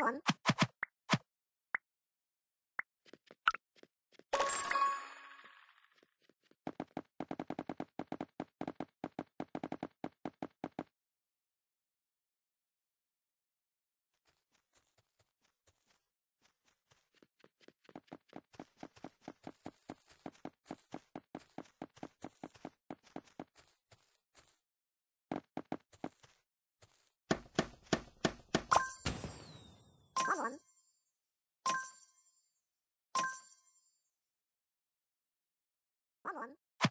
one. Come on.